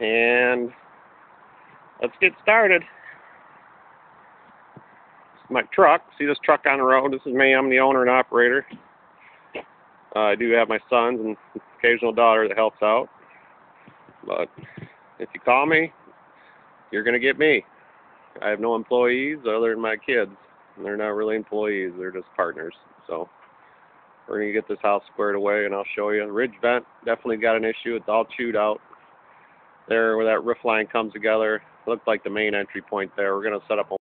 and let's get started. This is my truck. See this truck on the road? This is me. I'm the owner and operator. Uh, I do have my sons and occasional daughter that helps out. But if you call me, you're going to get me. I have no employees other than my kids. They're not really employees. They're just partners. So we're going to get this house squared away, and I'll show you. Ridge vent definitely got an issue. It's all chewed out there where that roof line comes together. Looked like the main entry point there. We're going to set up a